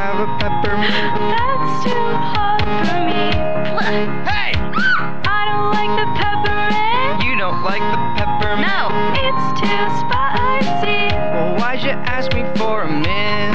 have a peppermint? That's too hot for me. Hey! I don't like the peppermint. You don't like the peppermint? No, it's too spicy. Well, why'd you ask me for a mint?